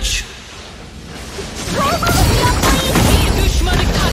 church.